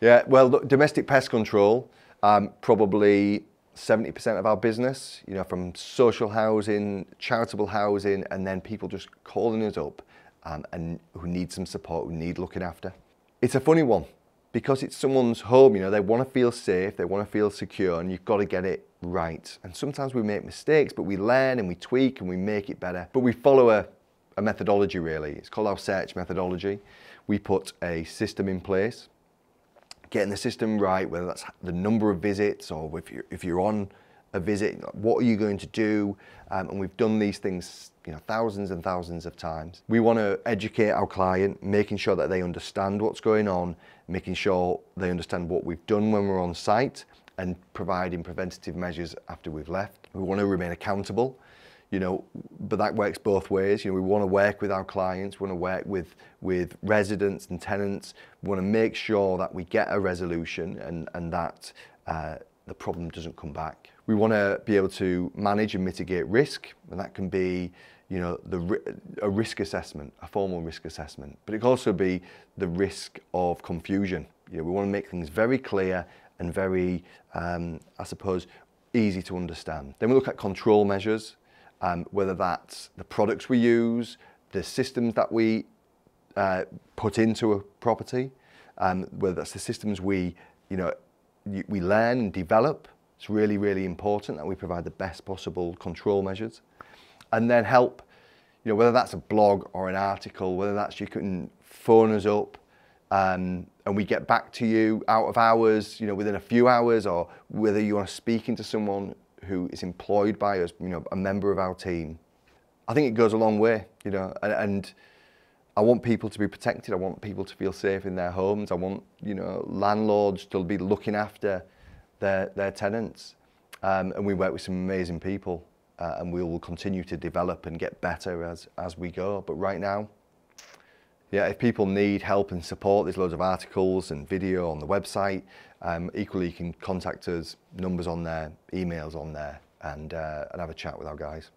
Yeah, well, domestic pest control, um, probably 70% of our business, you know, from social housing, charitable housing, and then people just calling us up um, and who need some support, who need looking after. It's a funny one because it's someone's home, you know, they want to feel safe, they want to feel secure, and you've got to get it right. And sometimes we make mistakes, but we learn and we tweak and we make it better. But we follow a, a methodology really. It's called our search methodology. We put a system in place, getting the system right, whether that's the number of visits or if you're, if you're on a visit, what are you going to do? Um, and we've done these things you know, thousands and thousands of times. We want to educate our client, making sure that they understand what's going on, making sure they understand what we've done when we're on site and providing preventative measures after we've left. We want to remain accountable, you know, but that works both ways. You know, we want to work with our clients, we want to work with, with residents and tenants. We want to make sure that we get a resolution and, and that uh, the problem doesn't come back. We want to be able to manage and mitigate risk, and that can be you know, the, a risk assessment, a formal risk assessment, but it can also be the risk of confusion. You know, we want to make things very clear and very, um, I suppose, easy to understand. Then we look at control measures, um, whether that's the products we use, the systems that we uh, put into a property, um, whether that's the systems we, you know, we learn and develop. It's really, really important that we provide the best possible control measures. And then help, you know, whether that's a blog or an article, whether that's you can phone us up um, and we get back to you out of hours, you know, within a few hours, or whether you are speaking to someone who is employed by us, you know, a member of our team. I think it goes a long way, you know, and, and I want people to be protected. I want people to feel safe in their homes. I want, you know, landlords to be looking after their, their tenants. Um, and we work with some amazing people uh, and we will continue to develop and get better as, as we go. But right now, yeah, if people need help and support, there's loads of articles and video on the website. Um, equally, you can contact us, numbers on there, emails on there, and, uh, and have a chat with our guys.